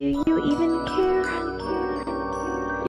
Do you even care?